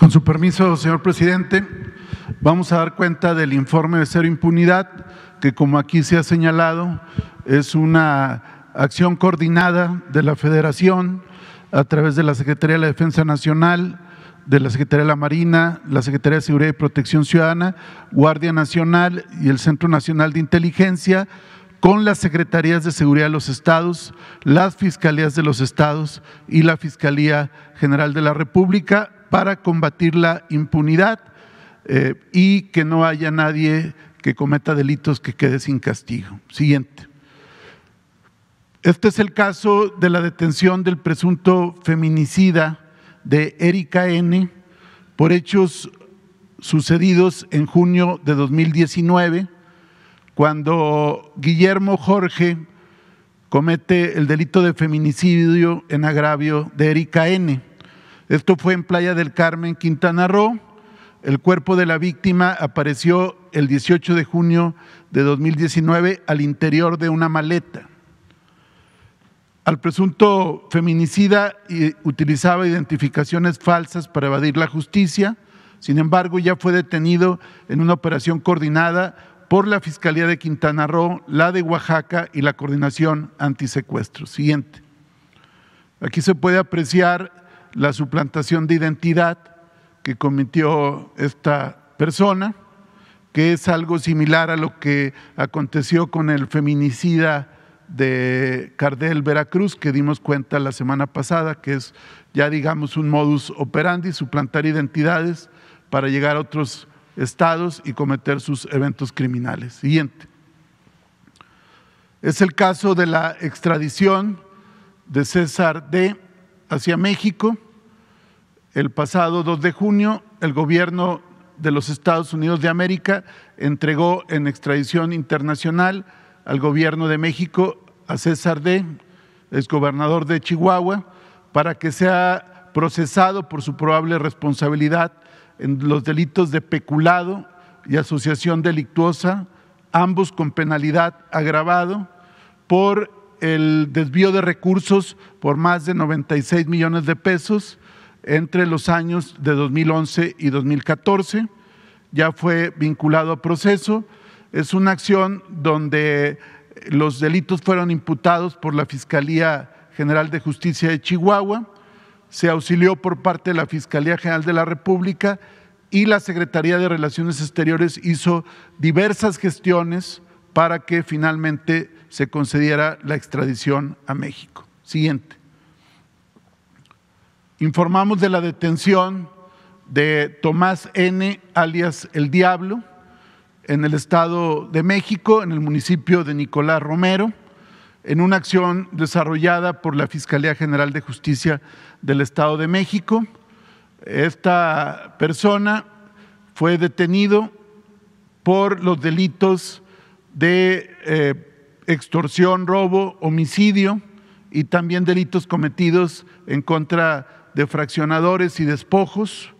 Con su permiso, señor presidente, vamos a dar cuenta del informe de cero impunidad, que como aquí se ha señalado, es una acción coordinada de la Federación a través de la Secretaría de la Defensa Nacional, de la Secretaría de la Marina, la Secretaría de Seguridad y Protección Ciudadana, Guardia Nacional y el Centro Nacional de Inteligencia, con las Secretarías de Seguridad de los Estados, las Fiscalías de los Estados y la Fiscalía General de la República para combatir la impunidad eh, y que no haya nadie que cometa delitos que quede sin castigo. Siguiente. Este es el caso de la detención del presunto feminicida de Erika N por hechos sucedidos en junio de 2019, cuando Guillermo Jorge comete el delito de feminicidio en agravio de Erika N. Esto fue en Playa del Carmen, Quintana Roo. El cuerpo de la víctima apareció el 18 de junio de 2019 al interior de una maleta. Al presunto feminicida utilizaba identificaciones falsas para evadir la justicia, sin embargo ya fue detenido en una operación coordinada por la Fiscalía de Quintana Roo, la de Oaxaca y la Coordinación Antisecuestro. Siguiente. Aquí se puede apreciar la suplantación de identidad que cometió esta persona, que es algo similar a lo que aconteció con el feminicida de Cardel Veracruz, que dimos cuenta la semana pasada, que es ya digamos un modus operandi, suplantar identidades para llegar a otros estados y cometer sus eventos criminales. Siguiente. Es el caso de la extradición de César D hacia México. El pasado 2 de junio, el gobierno de los Estados Unidos de América entregó en extradición internacional al gobierno de México a César D., gobernador de Chihuahua, para que sea procesado por su probable responsabilidad en los delitos de peculado y asociación delictuosa, ambos con penalidad agravado por el desvío de recursos por más de 96 millones de pesos entre los años de 2011 y 2014. Ya fue vinculado a proceso. Es una acción donde los delitos fueron imputados por la Fiscalía General de Justicia de Chihuahua, se auxilió por parte de la Fiscalía General de la República y la Secretaría de Relaciones Exteriores hizo diversas gestiones para que finalmente se concediera la extradición a México. Siguiente. Informamos de la detención de Tomás N., alias El Diablo, en el Estado de México, en el municipio de Nicolás Romero, en una acción desarrollada por la Fiscalía General de Justicia del Estado de México. Esta persona fue detenido por los delitos de eh, extorsión, robo, homicidio y también delitos cometidos en contra de fraccionadores y despojos.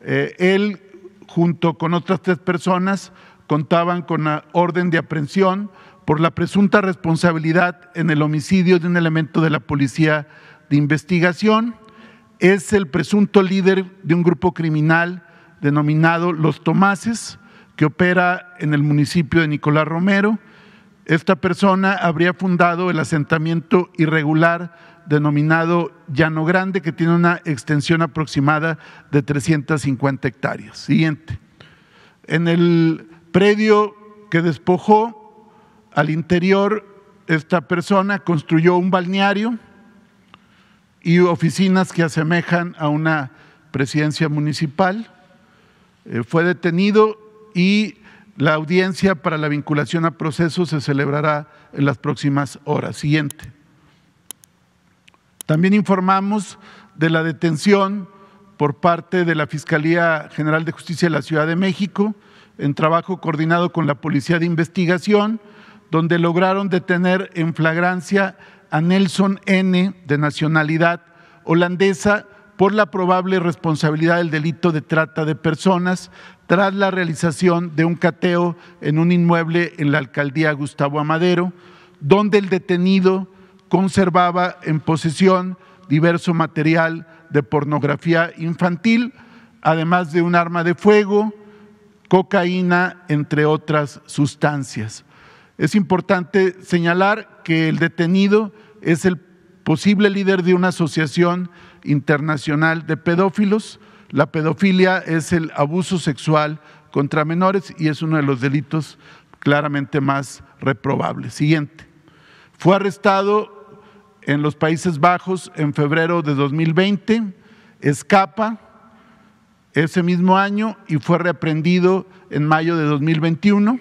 Eh, él, junto con otras tres personas, contaban con la orden de aprehensión por la presunta responsabilidad en el homicidio de un elemento de la policía de investigación. Es el presunto líder de un grupo criminal denominado Los Tomases, que opera en el municipio de Nicolás Romero esta persona habría fundado el asentamiento irregular denominado Llano Grande, que tiene una extensión aproximada de 350 hectáreas. Siguiente. En el predio que despojó, al interior, esta persona construyó un balneario y oficinas que asemejan a una presidencia municipal. Eh, fue detenido y la audiencia para la vinculación a procesos se celebrará en las próximas horas. Siguiente. También informamos de la detención por parte de la Fiscalía General de Justicia de la Ciudad de México, en trabajo coordinado con la Policía de Investigación, donde lograron detener en flagrancia a Nelson N., de nacionalidad holandesa, por la probable responsabilidad del delito de trata de personas tras la realización de un cateo en un inmueble en la alcaldía Gustavo Amadero, donde el detenido conservaba en posesión diverso material de pornografía infantil, además de un arma de fuego, cocaína, entre otras sustancias. Es importante señalar que el detenido es el posible líder de una asociación internacional de pedófilos. La pedofilia es el abuso sexual contra menores y es uno de los delitos claramente más reprobables. Siguiente. Fue arrestado en los Países Bajos en febrero de 2020, escapa ese mismo año y fue reaprendido en mayo de 2021.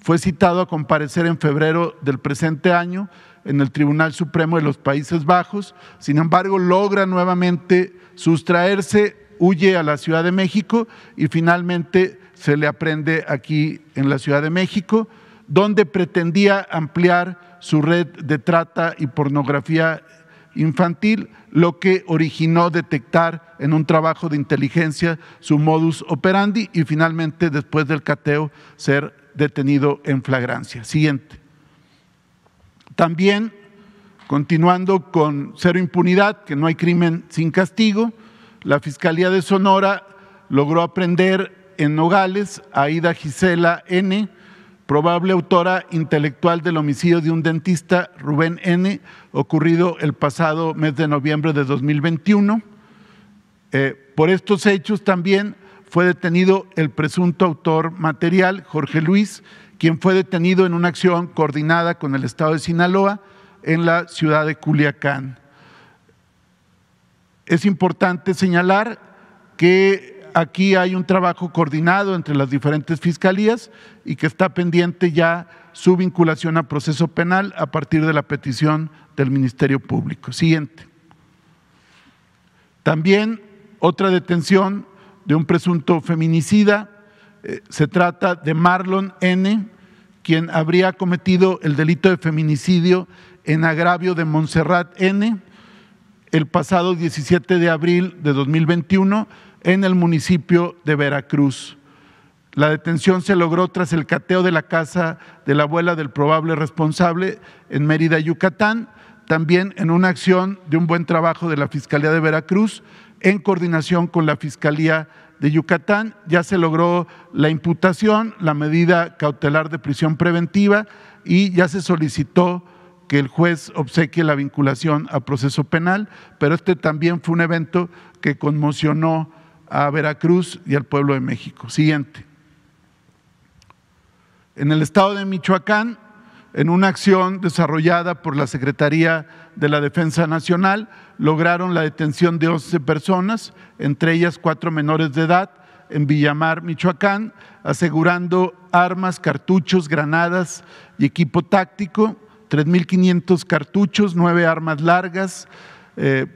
Fue citado a comparecer en febrero del presente año en el Tribunal Supremo de los Países Bajos. Sin embargo, logra nuevamente sustraerse, huye a la Ciudad de México y finalmente se le aprende aquí en la Ciudad de México, donde pretendía ampliar su red de trata y pornografía infantil, lo que originó detectar en un trabajo de inteligencia su modus operandi y finalmente, después del cateo, ser detenido en flagrancia. Siguiente. También, continuando con cero impunidad, que no hay crimen sin castigo, la Fiscalía de Sonora logró aprender en Nogales a Ida Gisela N., probable autora intelectual del homicidio de un dentista, Rubén N., ocurrido el pasado mes de noviembre de 2021. Eh, por estos hechos también fue detenido el presunto autor material, Jorge Luis, quien fue detenido en una acción coordinada con el Estado de Sinaloa en la ciudad de Culiacán. Es importante señalar que aquí hay un trabajo coordinado entre las diferentes fiscalías y que está pendiente ya su vinculación a proceso penal a partir de la petición del Ministerio Público. Siguiente. También otra detención de un presunto feminicida. Eh, se trata de Marlon N., quien habría cometido el delito de feminicidio en agravio de Montserrat N. el pasado 17 de abril de 2021 en el municipio de Veracruz. La detención se logró tras el cateo de la casa de la abuela del probable responsable en Mérida, Yucatán, también en una acción de un buen trabajo de la Fiscalía de Veracruz en coordinación con la Fiscalía de Yucatán. Ya se logró la imputación, la medida cautelar de prisión preventiva y ya se solicitó que el juez obsequie la vinculación a proceso penal, pero este también fue un evento que conmocionó a Veracruz y al pueblo de México. Siguiente. En el estado de Michoacán, en una acción desarrollada por la Secretaría de la Defensa Nacional, lograron la detención de 11 personas, entre ellas cuatro menores de edad, en Villamar, Michoacán, asegurando armas, cartuchos, granadas y equipo táctico, 3.500 cartuchos, nueve armas largas, eh,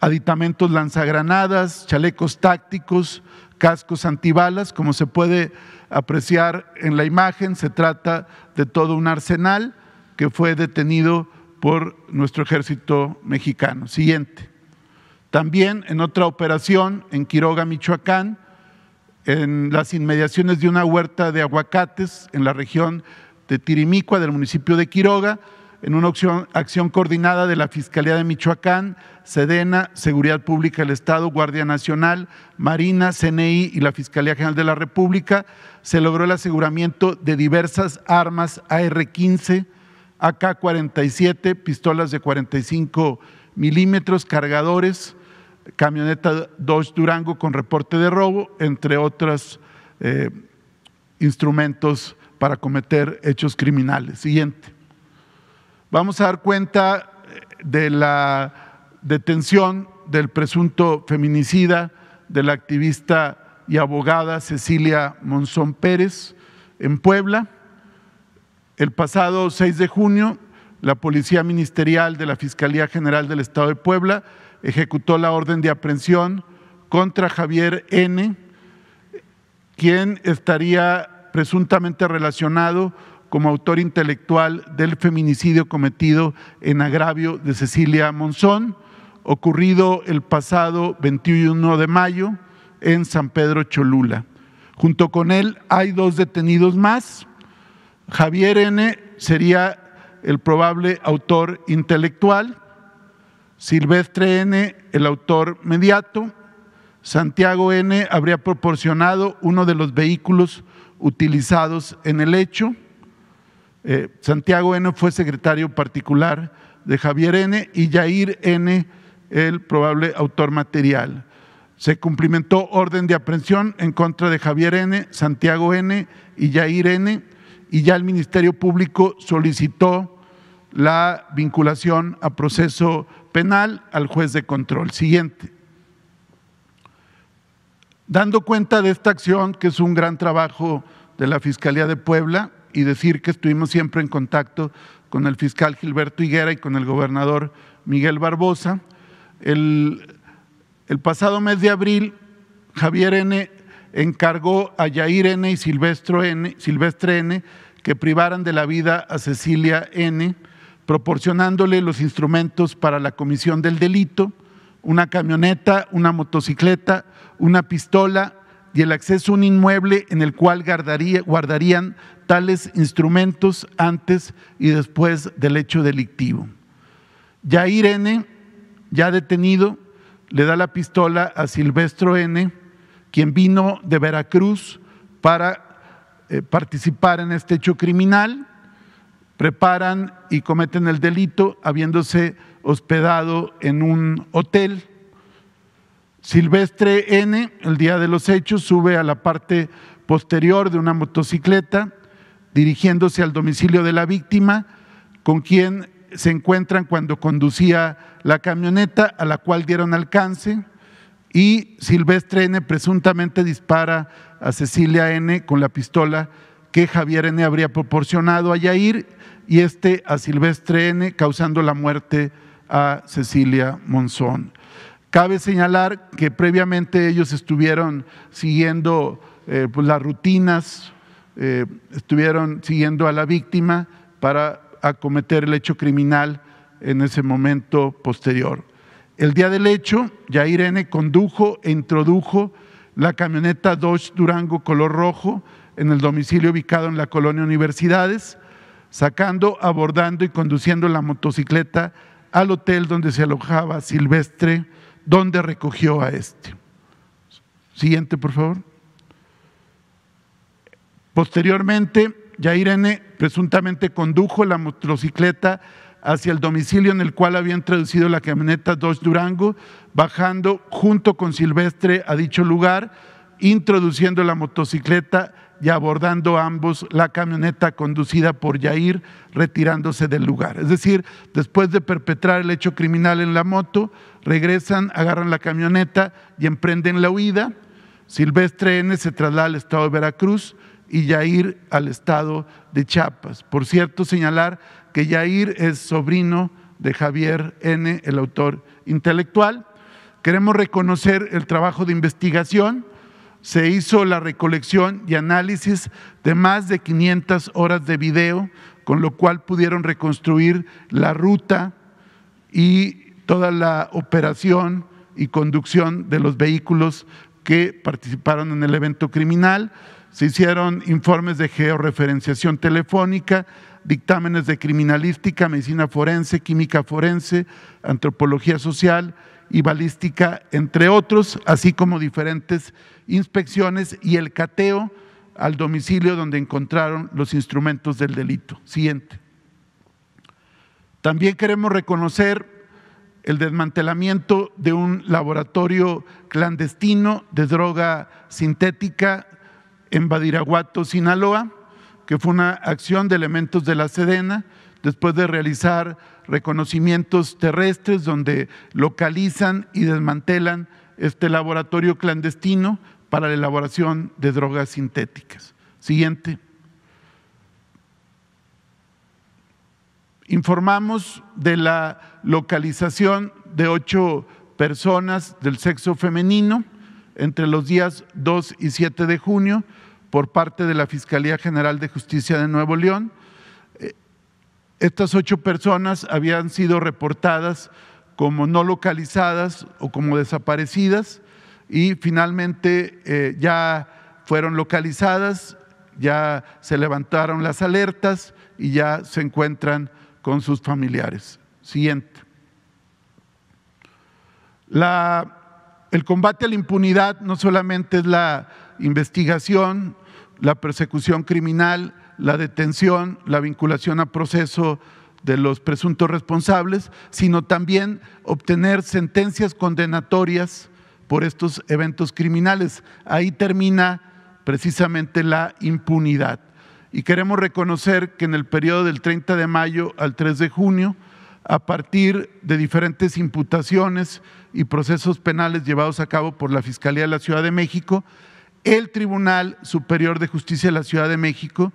aditamentos lanzagranadas, chalecos tácticos, cascos antibalas, como se puede apreciar en la imagen, se trata de todo un arsenal que fue detenido por nuestro ejército mexicano. Siguiente. También en otra operación en Quiroga, Michoacán, en las inmediaciones de una huerta de aguacates en la región de Tirimicua del municipio de Quiroga, en una acción, coordinada de la Fiscalía de Michoacán, Sedena, Seguridad Pública del Estado, Guardia Nacional, Marina, CNI y la Fiscalía General de la República, se logró el aseguramiento de diversas armas AR-15, AK-47, pistolas de 45 milímetros, cargadores, camioneta Dodge Durango con reporte de robo, entre otros eh, instrumentos para cometer hechos criminales. Siguiente. Vamos a dar cuenta eh, de la detención del presunto feminicida de la activista y abogada Cecilia Monzón Pérez en Puebla. El pasado 6 de junio, la Policía Ministerial de la Fiscalía General del Estado de Puebla ejecutó la orden de aprehensión contra Javier N., quien estaría presuntamente relacionado como autor intelectual del feminicidio cometido en agravio de Cecilia Monzón, ocurrido el pasado 21 de mayo en San Pedro Cholula. Junto con él hay dos detenidos más. Javier N. sería el probable autor intelectual, Silvestre N. el autor mediato, Santiago N. habría proporcionado uno de los vehículos utilizados en el hecho. Eh, Santiago N. fue secretario particular de Javier N. y Yair N. el probable autor material. Se cumplimentó orden de aprehensión en contra de Javier N., Santiago N. y Yair N. y ya el Ministerio Público solicitó la vinculación a proceso penal al juez de control. Siguiente. Dando cuenta de esta acción, que es un gran trabajo de la Fiscalía de Puebla, y decir que estuvimos siempre en contacto con el fiscal Gilberto Higuera y con el gobernador Miguel Barbosa, el, pasado mes de abril, Javier N. encargó a Yair N. y Silvestre N. Silvestre N. que privaran de la vida a Cecilia N., proporcionándole los instrumentos para la comisión del delito, una camioneta, una motocicleta, una pistola y el acceso a un inmueble en el cual guardarían tales instrumentos antes y después del hecho delictivo. Ya Irene, ya detenido, le da la pistola a Silvestro N., quien vino de Veracruz para eh, participar en este hecho criminal, preparan y cometen el delito habiéndose hospedado en un hotel. Silvestre N, el día de los hechos, sube a la parte posterior de una motocicleta, dirigiéndose al domicilio de la víctima, con quien se encuentran cuando conducía la camioneta a la cual dieron alcance y Silvestre N. presuntamente dispara a Cecilia N. con la pistola que Javier N. habría proporcionado a Yair y este a Silvestre N. causando la muerte a Cecilia Monzón. Cabe señalar que previamente ellos estuvieron siguiendo eh, pues, las rutinas, eh, estuvieron siguiendo a la víctima para acometer el hecho criminal en ese momento posterior. El día del hecho, ya Irene condujo e introdujo la camioneta Dodge Durango color rojo en el domicilio ubicado en la colonia Universidades, sacando, abordando y conduciendo la motocicleta al hotel donde se alojaba Silvestre, donde recogió a este. Siguiente, por favor. Posteriormente, ya Irene presuntamente condujo la motocicleta hacia el domicilio en el cual había introducido la camioneta Dodge Durango, bajando junto con Silvestre a dicho lugar, introduciendo la motocicleta y abordando ambos la camioneta conducida por Yair, retirándose del lugar. Es decir, después de perpetrar el hecho criminal en la moto, regresan, agarran la camioneta y emprenden la huida. Silvestre N se traslada al estado de Veracruz y Yair al estado de Chiapas. Por cierto, señalar que Yair es sobrino de Javier N., el autor intelectual. Queremos reconocer el trabajo de investigación. Se hizo la recolección y análisis de más de 500 horas de video, con lo cual pudieron reconstruir la ruta y toda la operación y conducción de los vehículos que participaron en el evento criminal. Se hicieron informes de georreferenciación telefónica, dictámenes de criminalística, medicina forense, química forense, antropología social y balística, entre otros, así como diferentes inspecciones y el cateo al domicilio donde encontraron los instrumentos del delito. Siguiente. También queremos reconocer el desmantelamiento de un laboratorio clandestino de droga sintética en Badiraguato, Sinaloa, que fue una acción de elementos de la Sedena, después de realizar reconocimientos terrestres donde localizan y desmantelan este laboratorio clandestino para la elaboración de drogas sintéticas. Siguiente. Informamos de la localización de ocho personas del sexo femenino entre los días 2 y 7 de junio por parte de la Fiscalía General de Justicia de Nuevo León. Eh, estas ocho personas habían sido reportadas como no localizadas o como desaparecidas y finalmente eh, ya fueron localizadas, ya se levantaron las alertas y ya se encuentran con sus familiares. Siguiente. El combate a la impunidad no solamente es la investigación, la persecución criminal, la detención, la vinculación a proceso de los presuntos responsables, sino también obtener sentencias condenatorias por estos eventos criminales. Ahí termina precisamente la impunidad. Y queremos reconocer que en el periodo del 30 de mayo al 3 de junio, a partir de diferentes imputaciones y procesos penales llevados a cabo por la Fiscalía de la Ciudad de México, el Tribunal Superior de Justicia de la Ciudad de México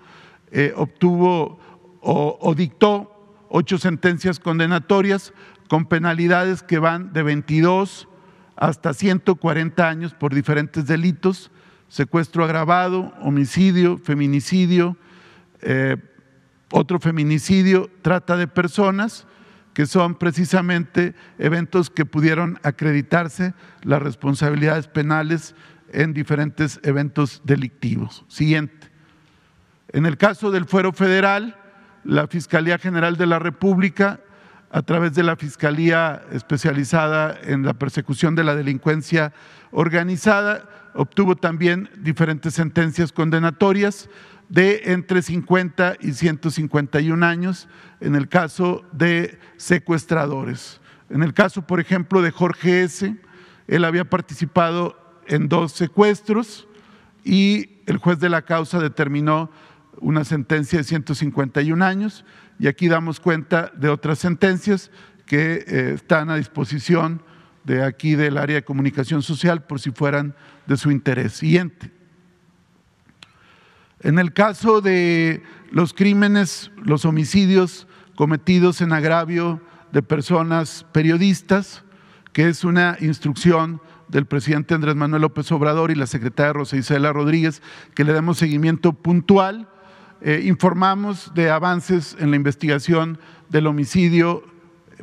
eh, obtuvo o, dictó ocho sentencias condenatorias con penalidades que van de 22 hasta 140 años por diferentes delitos, secuestro agravado, homicidio, feminicidio, eh, otro feminicidio, trata de personas, que son precisamente eventos que pudieron acreditarse las responsabilidades penales en diferentes eventos delictivos. Siguiente. En el caso del fuero federal, la Fiscalía General de la República, a través de la Fiscalía especializada en la persecución de la delincuencia organizada, obtuvo también diferentes sentencias condenatorias de entre 50 y 151 años en el caso de secuestradores. En el caso, por ejemplo, de Jorge S., él había participado en dos secuestros y el juez de la causa determinó una sentencia de 151 años y aquí damos cuenta de otras sentencias que eh, están a disposición de aquí del área de comunicación social por si fueran de su interés. Siguiente. En el caso de los crímenes, los homicidios cometidos en agravio de personas periodistas, que es una instrucción del presidente Andrés Manuel López Obrador y la secretaria Rosa Isela Rodríguez, que le demos seguimiento puntual eh, informamos de avances en la investigación del homicidio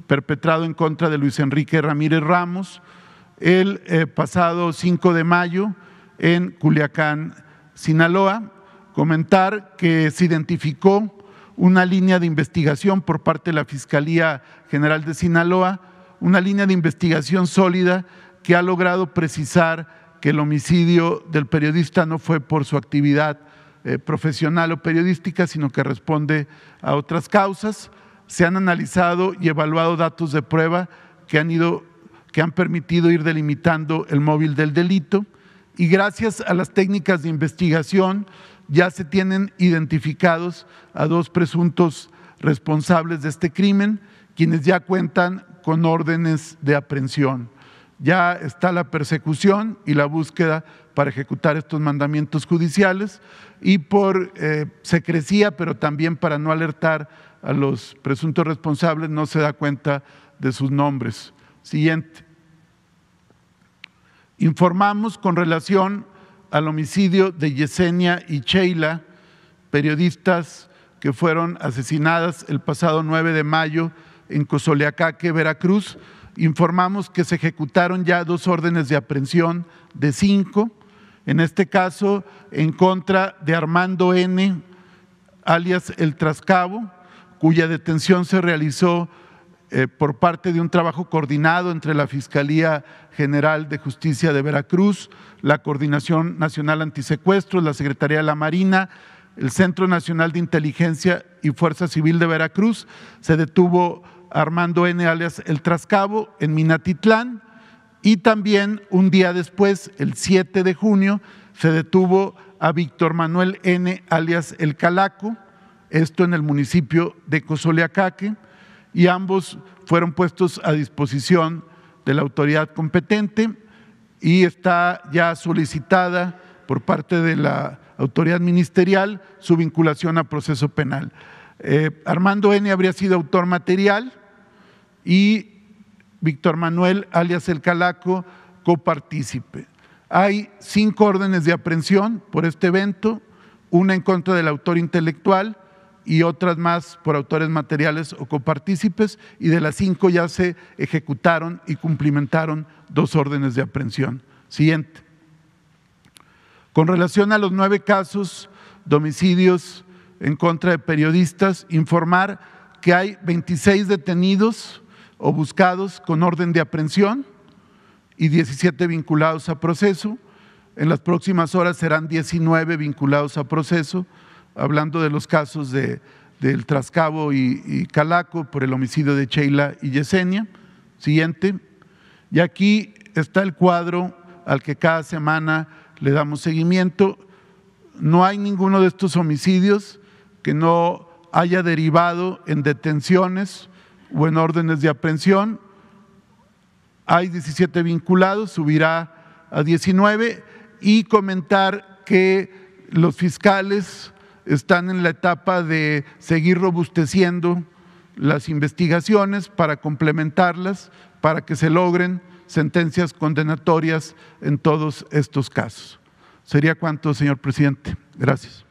perpetrado en contra de Luis Enrique Ramírez Ramos el eh, pasado 5 de mayo en Culiacán, Sinaloa. Comentar que se identificó una línea de investigación por parte de la Fiscalía General de Sinaloa, una línea de investigación sólida que ha logrado precisar que el homicidio del periodista no fue por su actividad eh, profesional o periodística, sino que responde a otras causas. Se han analizado y evaluado datos de prueba que han, ido, que han permitido ir delimitando el móvil del delito y gracias a las técnicas de investigación ya se tienen identificados a dos presuntos responsables de este crimen, quienes ya cuentan con órdenes de aprehensión. Ya está la persecución y la búsqueda para ejecutar estos mandamientos judiciales y por eh, secrecía, pero también para no alertar a los presuntos responsables, no se da cuenta de sus nombres. Siguiente. Informamos con relación al homicidio de Yesenia y Sheila, periodistas que fueron asesinadas el pasado 9 de mayo en Cozoleacaque, Veracruz. Informamos que se ejecutaron ya dos órdenes de aprehensión de cinco en este caso en contra de Armando N., alias El Trascabo, cuya detención se realizó eh, por parte de un trabajo coordinado entre la Fiscalía General de Justicia de Veracruz, la Coordinación Nacional Antisecuestros, la Secretaría de la Marina, el Centro Nacional de Inteligencia y Fuerza Civil de Veracruz. Se detuvo Armando N., alias El Trascabo, en Minatitlán y también un día después, el 7 de junio, se detuvo a Víctor Manuel N., alias El Calaco, esto en el municipio de Cozoleacaque, y ambos fueron puestos a disposición de la autoridad competente y está ya solicitada por parte de la autoridad ministerial su vinculación a proceso penal. Eh, Armando N. habría sido autor material y Víctor Manuel, alias El Calaco, copartícipe. Hay cinco órdenes de aprehensión por este evento, una en contra del autor intelectual y otras más por autores materiales o copartícipes, y de las cinco ya se ejecutaron y cumplimentaron dos órdenes de aprehensión. Siguiente. Con relación a los nueve casos de homicidios en contra de periodistas, informar que hay 26 detenidos o buscados con orden de aprehensión y 17 vinculados a proceso. En las próximas horas serán 19 vinculados a proceso, hablando de los casos de, del Trascabo y, y, Calaco por el homicidio de Sheila y Yesenia. Siguiente. Y aquí está el cuadro al que cada semana le damos seguimiento. No hay ninguno de estos homicidios que no haya derivado en detenciones o en órdenes de aprehensión. Hay 17 vinculados, subirá a 19 y comentar que los fiscales están en la etapa de seguir robusteciendo las investigaciones para complementarlas, para que se logren sentencias condenatorias en todos estos casos. Sería cuanto, señor presidente. Gracias.